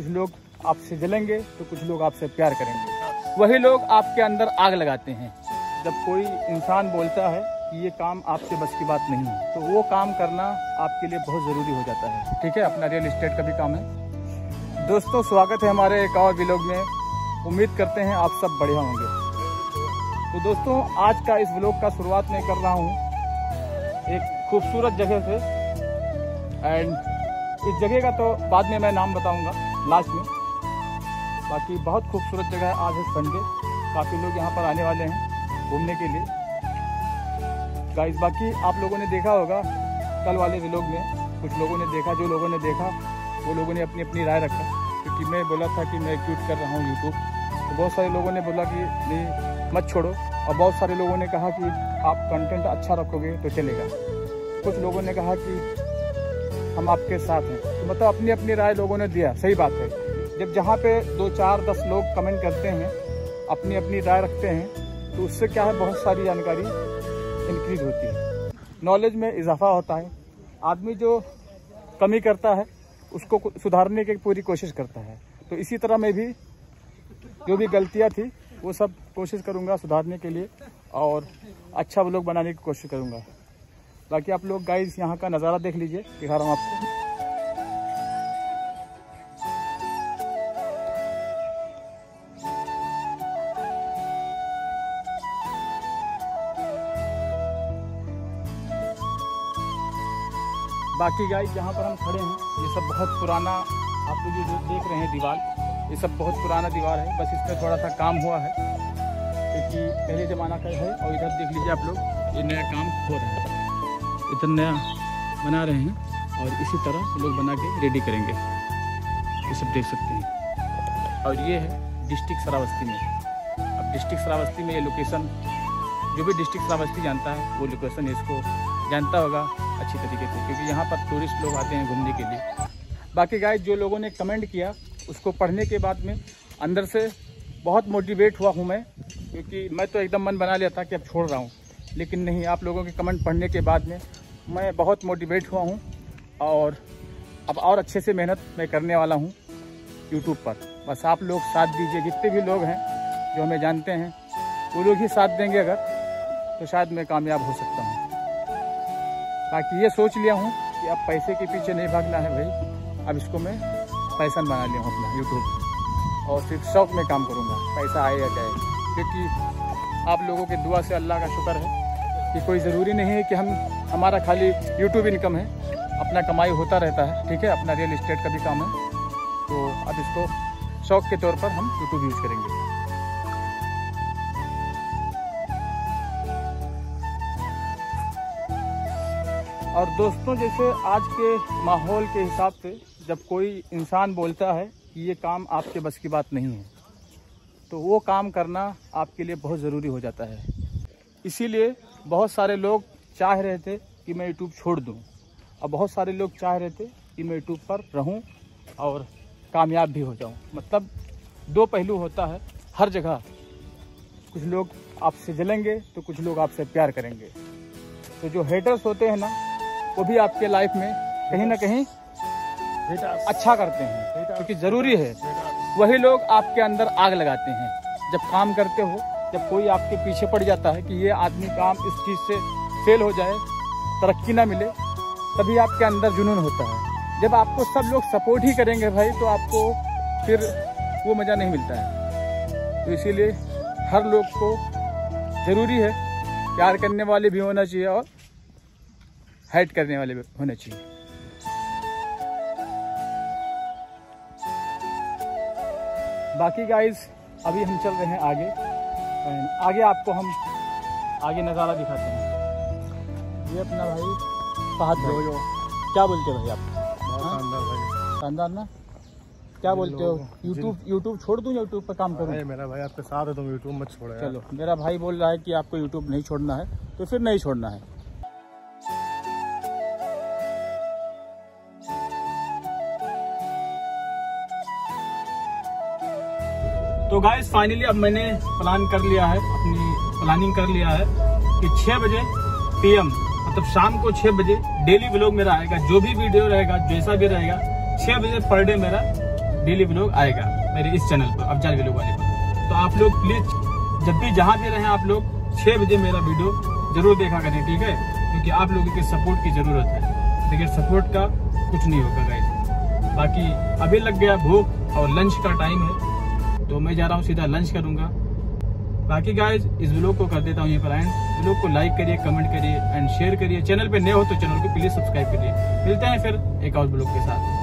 कुछ लोग आपसे जलेंगे तो कुछ लोग आपसे प्यार करेंगे। वही लोग आपके अंदर आग लगाते हैं। जब कोई इंसान बोलता है कि ये काम आपके बस की बात नहीं है तो वो काम करना आपके लिए बहुत ज़रूरी हो जाता है। ठीक है? अपना रियल इस्टेट का भी काम है। दोस्तों, स्वागत है हमारे एक और व्लॉग में। उम्मीद करते हैं आप सब बढ़िया होंगे। तो दोस्तों, आज का इस व्लॉग का शुरुआत मैं कर रहा हूँ। एक खूबसूरत जगह से एंड इस जगह का तो बाद में मैं नाम बताऊँगा। लास्ट में। बाकी बहुत खूबसूरत जगह है आज है संडे काफ़ी लोग यहाँ पर आने वाले हैं घूमने के लिए। गाइस बाकी आप लोगों ने देखा होगा, कल वाले व्लॉग में कुछ लोगों ने देखा, जो लोगों ने देखा, वो लोगों ने अपनी अपनी राय रखा। क्योंकि मैं बोला था कि मैं क्यूट कर रहा हूँ यूट्यूब तो बहुत सारे लोगों ने बोला कि नहीं, मत छोड़ो। और बहुत सारे लोगों ने कहा कि आप कंटेंट अच्छा रखोगे तो चलेगा। कुछ लोगों ने कहा कि हम आपके साथ हैं। तो मतलब अपनी अपनी राय लोगों ने दिया। सही बात है। जब जहाँ पे दो चार दस लोग कमेंट करते हैं अपनी अपनी राय रखते हैं तो उससे क्या है, बहुत सारी जानकारी इंक्रीज होती है। नॉलेज में इजाफा होता है। आदमी जो कमी करता है, उसको सुधारने की पूरी कोशिश करता है। तो इसी तरह मैं भी, जो भी गलतियाँ थी, वो सब कोशिश करूँगा सुधारने के लिए और अच्छा व्लॉग बनाने की कोशिश करूँगा। बाकी आप लोग गाइस यहाँ का नज़ारा देख लीजिए, दिखा रहा हूँ आपको। बाकी गाइस जहाँ पर हम खड़े हैं, ये सब बहुत पुराना, आप लोग जो देख रहे हैं दीवार, ये सब बहुत पुराना दीवार है, बस इस पर थोड़ा सा काम हुआ है, क्योंकि पहले ज़माना का है, और इधर देख लीजिए आप लोग, ये नया काम हो रहा है। इधर नया बना रहे हैं, और इसी तरह लोग बना के रेडी करेंगे। ये सब देख सकते हैं। और ये है डिस्ट्रिक्ट श्रावस्ती में। अब डिस्ट्रिक्ट श्रावस्ती में ये लोकेशन जो भी डिस्ट्रिक्ट श्रावस्ती जानता है, वो लोकेशन इसको जानता होगा। अच्छी तरीके से, क्योंकि यहाँ पर टूरिस्ट लोग आते हैं घूमने के लिए। बाकी गाय जो लोगों ने कमेंट किया, उसको पढ़ने के बाद में अंदर से बहुत मोटिवेट हुआ हूँ मैं, क्योंकि मैं तो एकदम मन बना लिया था कि अब छोड़ रहा हूँ। लेकिन नहीं, आप लोगों के कमेंट पढ़ने के बाद में मैं बहुत मोटिवेट हुआ हूँ और अब और अच्छे से मेहनत मैं करने वाला हूँ यूट्यूब पर। बस आप लोग साथ दीजिए, जितने भी लोग हैं, जो हमें जानते हैं, वो लोग ही साथ देंगे अगर तो शायद मैं कामयाब हो सकता हूँ। बाकी ये सोच लिया हूँ कि अब पैसे के पीछे नहीं भागना है भाई। अब इसको मैं पैसा बना लिया हूँ अपना यूट्यूब और सिर्फ़ शौक में काम करूँगा। पैसा आए या जाए। क्योंकि आप लोगों के दुआ से अल्लाह का शुक्र है कि कोई ज़रूरी नहीं है कि हम, हमारा खाली यूट्यूब इनकम है। अपना कमाई होता रहता है, ठीक है? अपना रियल इस्टेट का भी काम है। तो अब इसको शौक के तौर पर हम यूट्यूब यूज़ करेंगे। और दोस्तों, जैसे आज के माहौल के हिसाब से जब कोई इंसान बोलता है कि ये काम आपके बस की बात नहीं है तो वो काम करना आपके लिए बहुत ज़रूरी हो जाता है। इसीलिए बहुत सारे लोग चाह रहे थे कि मैं यूट्यूब छोड़ दूँ। और बहुत सारे लोग चाह रहे थे कि मैं यूट्यूब पर रहूँ और कामयाब भी हो जाऊँ। मतलब दो पहलू होता है, हर जगह। कुछ लोग आपसे जलेंगे तो कुछ लोग आपसे प्यार करेंगे। तो जो हेटर्स होते हैं ना वो भी आपके लाइफ में कहीं ना कहीं अच्छा करते हैं, क्योंकि ज़रूरी है। वही लोग आपके अंदर आग लगाते हैं। जब काम करते हो, जब कोई आपके पीछे पड़ जाता है कि ये आदमी काम इस चीज़ से फेल हो जाए, तरक्की ना मिले, तभी आपके अंदर जुनून होता है। जब आपको सब लोग सपोर्ट ही करेंगे भाई तो आपको फिर वो मज़ा नहीं मिलता है। तो इसीलिए हर लोग को ज़रूरी है, प्यार करने वाले भी होना चाहिए और हाइट करने वाले होने चाहिए। बाकी गाइस अभी हम चल रहे हैं आगे। आगे आपको हम आगे नज़ारा दिखाते हैं। ये अपना भाई फहद भाई जो क्या बोलते हो भाई आप? शानदार भाई। शानदार ना? क्या बोलते हो? यूट्यूब यूट्यूब छोड़ दूँ यूट्यूब पर काम करूँ? मेरा भाई आपके साथ है तुम यूट्यूब मत छोड़ो चलो मेरा भाई बोल रहा है कि आपको यूट्यूब नहीं छोड़ना है तो फिर नहीं छोड़ना है। तो गाइस फाइनली अब मैंने प्लान कर लिया है, अपनी प्लानिंग कर लिया है कि छः बजे पीएम मतलब शाम को छः बजे डेली व्लॉग मेरा आएगा, जो भी वीडियो रहेगा, जैसा भी रहेगा छः बजे पर डे मेरा डेली व्लॉग आएगा मेरे इस चैनल पर, अफजाल व्लॉग वाले पर। तो आप लोग प्लीज़ जब भी जहाँ भी रहें आप लोग छः बजे मेरा वीडियो ज़रूर देखा करें, ठीक है? क्योंकि आप लोगों के सपोर्ट की ज़रूरत है। लेकिन सपोर्ट का कुछ नहीं होगा गाइस बाकी अभी लग गया भूख और लंच का टाइम है। तो मैं जा रहा हूँ सीधा लंच करूँगा। बाकी गाइज़ इस ब्लॉग को कर देता हूँ यहाँ पर एंड ब्लॉग को लाइक करिए कमेंट करिए एंड शेयर करिए। चैनल पे नए हो तो चैनल को प्लीज़ सब्सक्राइब करिए। मिलते हैं फिर एक और ब्लॉग के साथ।